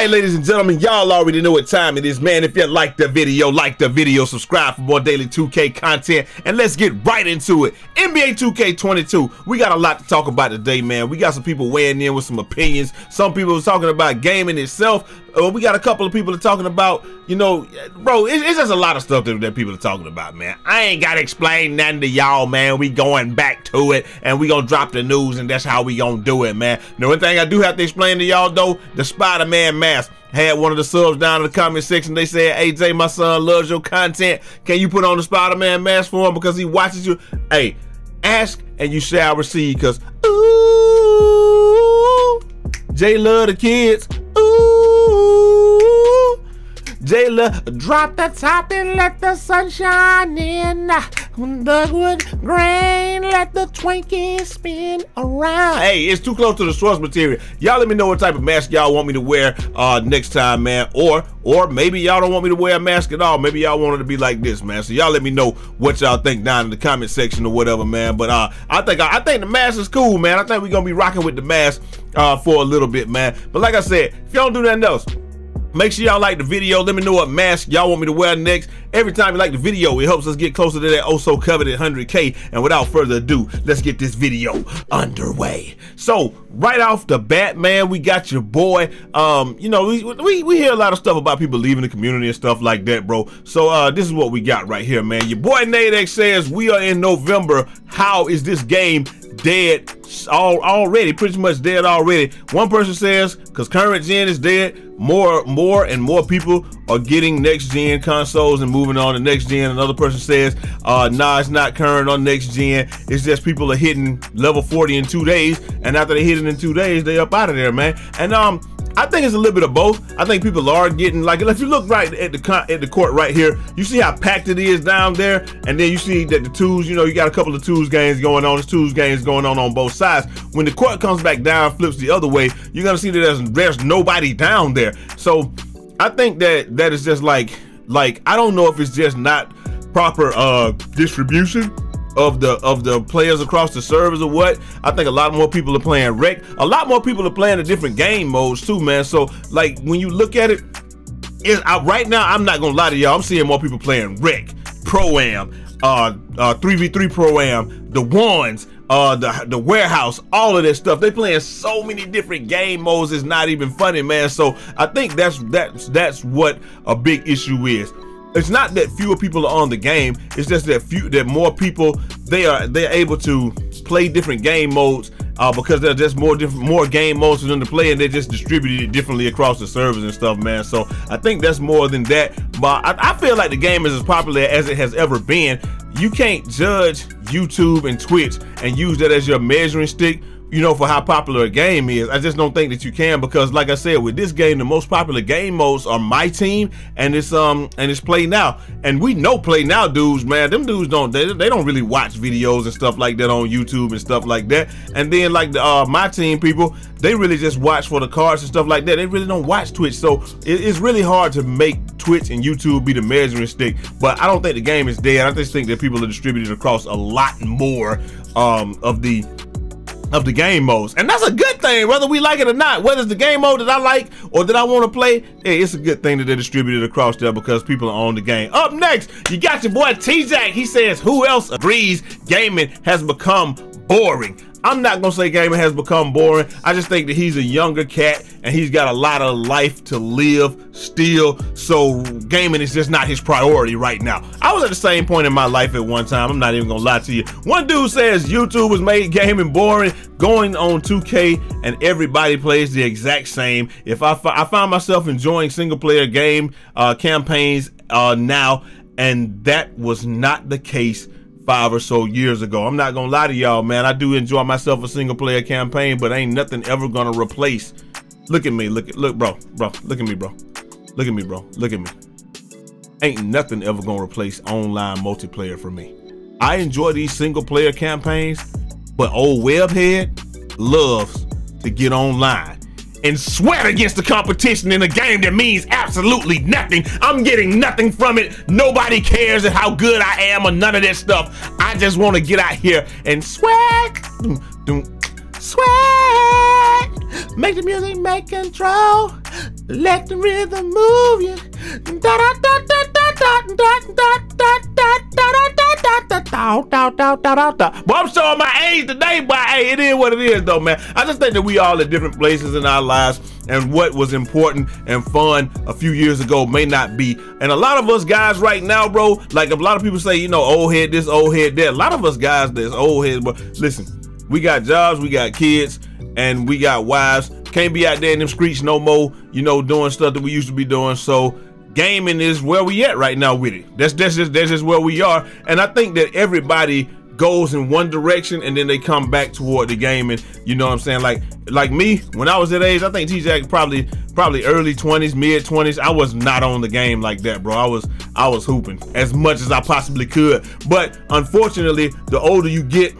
right, ladies and gentlemen, y'all already know what time it is, man. If you like the video, like the video, subscribe for more daily 2K content, and let's get right into it. NBA 2K22, we got a lot to talk about today, man. We got some people weighing in with some opinions. Some people was talking about gaming itself. Uh, we got a couple of people that talking about, you know, bro, it's, it's just a lot of stuff that, that people are talking about, man. I ain't got to explain nothing to y'all, man. We going back to it, and we gonna drop the news, and that's how we gonna do it, man. The only thing I do have to explain to y'all, though, the Spider-Man mask. Had one of the subs down in the comment section. They said, AJ, my son loves your content. Can you put on the Spider-Man mask for him because he watches you? Hey, ask and you shall receive because, ooh, Jay love the kids. Ooh, Woo! Jay love, drop the top and let the sun shine in. The wood grain, let the Twinkies spin around. Hey, it's too close to the source material. Y'all let me know what type of mask y'all want me to wear uh, next time, man. Or or maybe y'all don't want me to wear a mask at all. Maybe y'all want it to be like this, man. So y'all let me know what y'all think down in the comment section or whatever, man. But uh, I think I think the mask is cool, man. I think we're gonna be rocking with the mask uh, for a little bit, man. But like I said, if y'all don't do nothing else, Make sure y'all like the video. Let me know what mask y'all want me to wear next. Every time you like the video, it helps us get closer to that oh so coveted 100K. And without further ado, let's get this video underway. So right off the bat, man, we got your boy. Um, you know, we, we, we hear a lot of stuff about people leaving the community and stuff like that, bro. So uh, this is what we got right here, man. Your boy NadExe says we are in November. How is this game dead all already pretty much dead already. One person says because current gen is dead more more and more people are getting next gen consoles and moving on to next gen another person says uh nah it's not current on next gen. It's just people are hitting level 40 in two days and after they hit it in two days they up out of there man and um I think it's a little bit of both. I think people are getting like if you look right at the at the court right here, you see how packed it is down there, and then you see that the twos, you know, you got a couple of twos games going on. There's twos games going on on both sides. When the court comes back down, flips the other way, you're gonna see that there's there's nobody down there. So I think that that is just like like I don't know if it's just not proper uh distribution of the of the players across the servers or what. I think a lot more people are playing rec. A lot more people are playing the different game modes too, man. So like when you look at it, it I, right now I'm not gonna lie to y'all. I'm seeing more people playing rec, pro am, uh, uh, 3v3 pro am, the ones. Uh, the the warehouse, all of this stuff. They playing so many different game modes. It's not even funny, man. So I think that's that's that's what a big issue is it's not that fewer people are on the game. It's just that few that more people they are they're able to play different game modes uh, because there's just more different more game modes for them to play and they just distributed differently across the servers and stuff, man. So I think that's more than that. But I, I feel like the game is as popular as it has ever been. You can't judge YouTube and Twitch and use that as your measuring stick you know, for how popular a game is. I just don't think that you can because, like I said, with this game, the most popular game modes are my team and it's um and it's play now. And we know play now dudes, man. Them dudes don't they, they don't really watch videos and stuff like that on YouTube and stuff like that. And then like the uh my team people, they really just watch for the cards and stuff like that. They really don't watch Twitch. So it, it's really hard to make Twitch and YouTube be the measuring stick. But I don't think the game is dead. I just think that people are distributed across a lot more um of the of the game modes. And that's a good thing, whether we like it or not. Whether it's the game mode that I like or that I want to play, hey, it's a good thing that they're distributed across there because people are on the game. Up next, you got your boy T-Jack. He says, who else agrees gaming has become boring? I'm not gonna say gaming has become boring. I just think that he's a younger cat and he's got a lot of life to live still. So gaming is just not his priority right now. I was at the same point in my life at one time. I'm not even gonna lie to you. One dude says YouTube has made gaming boring, going on 2K and everybody plays the exact same. If I, I find myself enjoying single player game uh, campaigns uh, now, and that was not the case five or so years ago. I'm not gonna lie to y'all, man. I do enjoy myself a single player campaign, but ain't nothing ever gonna replace. Look at me, look at look, bro, bro. Look at me, bro. Look at me, bro. Look at me. Ain't nothing ever gonna replace online multiplayer for me. I enjoy these single player campaigns, but old webhead loves to get online and sweat against the competition in a game that means absolutely nothing. I'm getting nothing from it. Nobody cares at how good I am or none of that stuff. I just want to get out here and sweat. Sweat. Make the music, make control. Let the rhythm move you. Da da da But I'm showing my age today, but hey, it is what it is though, man. I just think that we all at different places in our lives and what was important and fun a few years ago may not be. And a lot of us guys right now, bro, like a lot of people say, you know, old head this, old head that. A lot of us guys that's old head, but listen, we got jobs, we got kids, and we got wives. Can't be out there in them streets no more, you know, doing stuff that we used to be doing. So gaming is where we at right now with it. That's that's just that's just where we are. And I think that everybody goes in one direction and then they come back toward the gaming. You know what I'm saying? Like like me, when I was that age, I think TJ probably probably early 20s, mid 20s. I was not on the game like that, bro. I was I was hooping as much as I possibly could. But unfortunately, the older you get,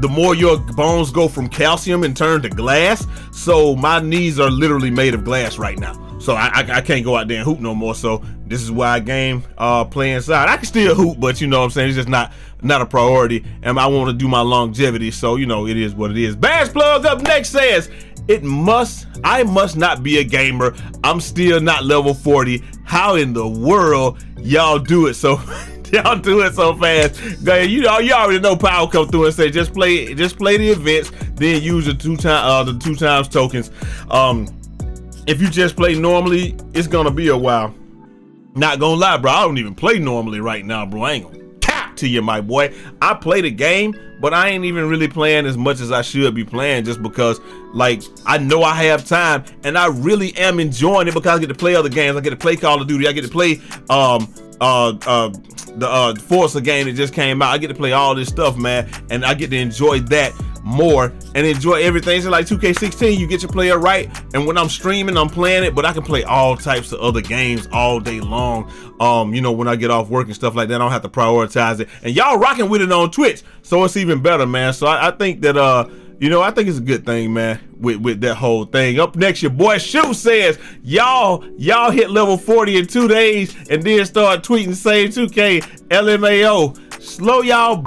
the more your bones go from calcium and turn to glass. So my knees are literally made of glass right now. So I, I, I, can't go out there and hoop no more. So this is why I game uh play inside. I can still hoop, but you know what I'm saying? It's just not not a priority. And I want to do my longevity. So you know it is what it is. Badgeplug up next says it must I must not be a gamer. I'm still not level 40. How in the world y'all do it so y'all do it so fast. You know, you already know Power come through and say just play, just play the events, then use the two time, uh, the two times tokens. Um, if you just play normally, it's gonna be a while. Not gonna lie, bro. I don't even play normally right now, bro. I ain't gonna cap to you, my boy. I play the game, but I ain't even really playing as much as I should be playing just because, like, I know I have time and I really am enjoying it because I get to play other games. I get to play Call of Duty. I get to play um uh uh the uh Forza game that just came out. I get to play all this stuff, man, and I get to enjoy that more and enjoy everything. So like 2K16, you get your player right, and when I'm streaming, I'm playing it, but I can play all types of other games all day long. Um, you know, when I get off work and stuff like that, I don't have to prioritize it. And y'all rocking with it on Twitch, so it's even better, man. So I, I think that uh you know, I think it's a good thing, man, with, with that whole thing. Up next, your boy Shoe says, y'all, y'all hit level 40 in two days and then start tweeting save 2K LMAO. Slow y'all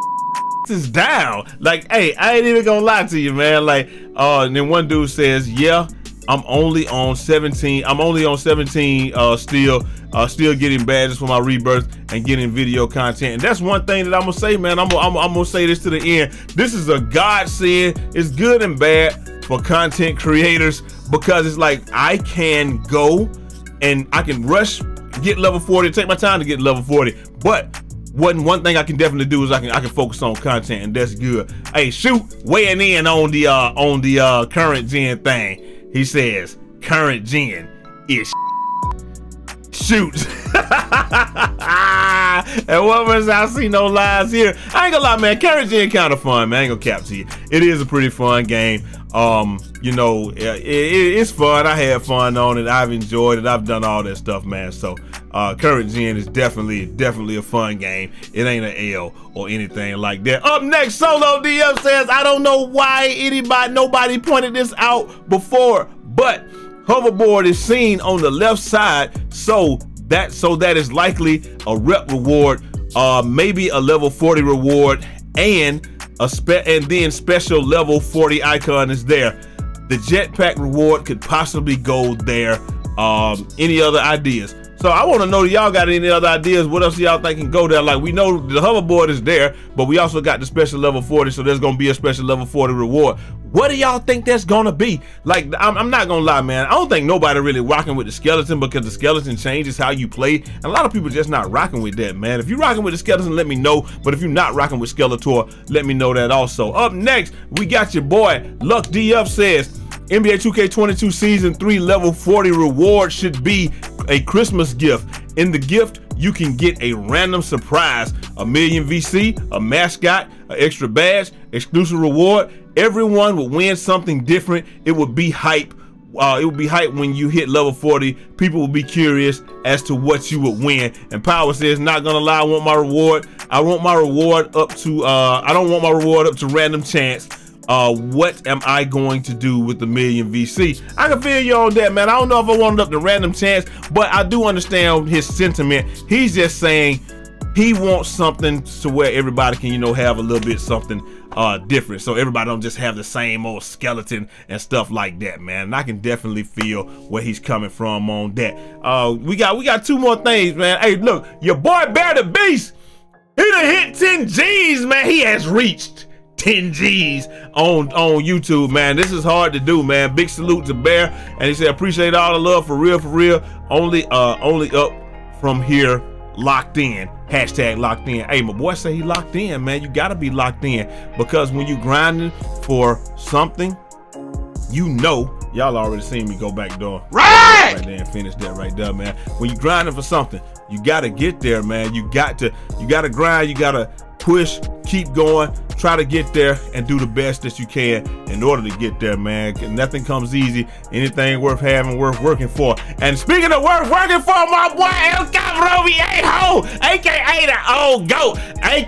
is down. Like, hey, I ain't even gonna lie to you, man. Like, uh, and then one dude says, yeah, I'm only on 17. I'm only on 17 uh, still, uh, still getting badges for my rebirth and getting video content. And that's one thing that I'm gonna say, man. I'm, I'm, I'm gonna say this to the end. This is a godsend. It's good and bad for content creators because it's like I can go and I can rush, get level 40, take my time to get level 40. But one one thing I can definitely do is I can I can focus on content and that's good. Hey, shoot, weighing in on the uh on the uh current gen thing. He says current gen is shoot. and what was I see no lies here? I ain't gonna lie, man. Current gen kind of fun, man. I ain't gonna cap to you. It is a pretty fun game. Um, you know, it, it, it's fun. I had fun on it. I've enjoyed it. I've done all that stuff, man. So, uh, current gen is definitely, definitely a fun game. It ain't an L or anything like that. Up next, Solo DF says, I don't know why anybody, nobody pointed this out before, but hoverboard is seen on the left side, so that so that is likely a rep reward, uh, maybe a level 40 reward, and a spe and then special level 40 icon is there. The jetpack reward could possibly go there. Um, any other ideas? So I want to know y'all got any other ideas? What else y'all think can go there? Like we know the hoverboard is there, but we also got the special level 40, so there's gonna be a special level 40 reward. What do y'all think that's gonna be? Like I'm, I'm, not gonna lie, man. I don't think nobody really rocking with the skeleton because the skeleton changes how you play, and a lot of people just not rocking with that, man. If you're rocking with the skeleton, let me know. But if you're not rocking with Skeletor, let me know that also. Up next, we got your boy Luck DF says. NBA 2K22 Season 3 Level 40 reward should be a Christmas gift. In the gift, you can get a random surprise, a million VC, a mascot, an extra badge, exclusive reward. Everyone will win something different. It would be hype. Uh, it would be hype when you hit level 40. People will be curious as to what you would win. And Power says, not gonna lie, I want my reward. I want my reward up to, uh, I don't want my reward up to random chance uh, what am I going to do with the million VC? I can feel you on that, man. I don't know if I wanted up the random chance, but I do understand his sentiment. He's just saying he wants something to where everybody can, you know, have a little bit something uh different. So everybody don't just have the same old skeleton and stuff like that, man. And I can definitely feel where he's coming from on that. Uh we got we got two more things, man. Hey, look, your boy Bear the Beast, he done hit 10 G's, man. He has reached 10 G's on on YouTube, man. This is hard to do, man. Big salute to Bear. And he said, appreciate all the love for real, for real. Only uh only up from here locked in. Hashtag locked in. Hey, my boy say he locked in, man. You gotta be locked in because when you grinding for something, you know, y'all already seen me go back door. Right! Right there and finish that right there, man. When you grinding for something, you gotta get there, man. You got to, you gotta grind, you gotta push, keep going, try to get there and do the best that you can in order to get there, man. Nothing comes easy. Anything worth having, worth working for. And speaking of worth working for, my boy El Cabro Viejo, aka the old goat,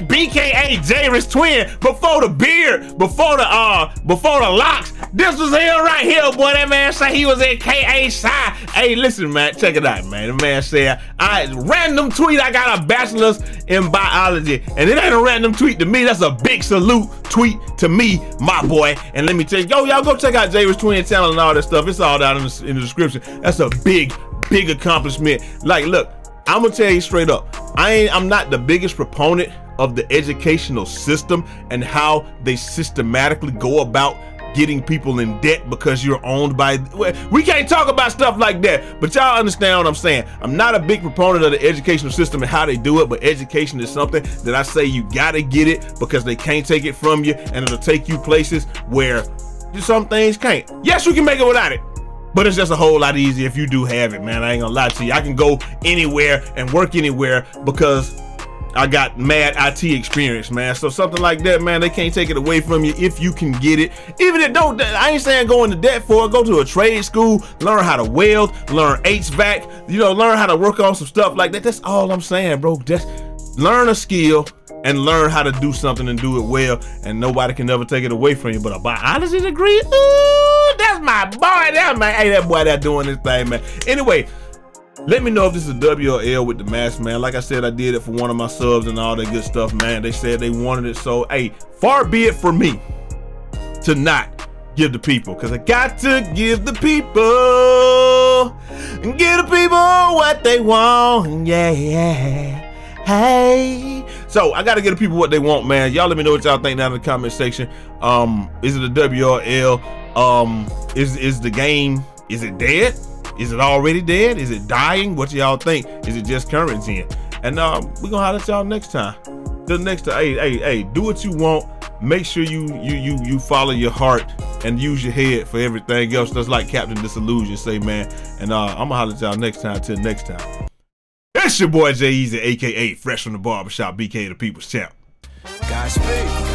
BKA Jairus twin, before the beard, before the uh, before the locks. This was him right here, boy. That man said he was at Psi. Hey, listen, man, check it out, man. The man said, I random tweet, I got a bachelor's in biology, and it ain't a random tweet to me. That's a big salute tweet to me, my boy. And let me tell you, yo, y'all go check out Jairus Twin Channel and all that stuff. It's all down in the, in the description. That's a big, big accomplishment. Like, look, I'm gonna tell you straight up. I ain't. I'm not the biggest proponent of the educational system and how they systematically go about getting people in debt because you're owned by we can't talk about stuff like that. But y'all understand what i'm saying. I'm not a big proponent of the educational system and how they do it but education is something that i say you gotta get it because they can't take it from you and it'll take you places where some things can't. Yes you can make it without it but it's just a whole lot easier if you do have it man. I ain't gonna lie to you. I can go anywhere and work anywhere because I got mad IT experience, man. So something like that, man, they can't take it away from you if you can get it. Even if don't, I ain't saying go into debt for it. Go to a trade school, learn how to weld, learn HVAC, you know, learn how to work on some stuff like that. That's all I'm saying, bro. Just learn a skill and learn how to do something and do it well, and nobody can ever take it away from you. But a biology degree, ooh, that's my boy. That man, hey, that boy that doing this thing, man. Anyway. Let me know if this is a W or L with the mask, man. Like I said, I did it for one of my subs and all that good stuff, man. They said they wanted it, so hey, far be it for me to not give the people, because I got to give the people and give the people what they want. Yeah, yeah. Hey. So I gotta give the people what they want, man. Y'all let me know what y'all think down in the comment section. Um, is it a W or L? Um, is is the game is it dead? Is it already dead? Is it dying? What y'all think? Is it just currency? And uh, we gonna holler at y'all next time. The next time, hey, hey, hey, do what you want. Make sure you you you you follow your heart and use your head for everything else. That's like Captain Disillusion say, man. And uh, I'm gonna holler at y'all next time. Till next time. It's your boy Jai Eazy, aka Fresh from the Barbershop, BK the People's Champ. Godspeed.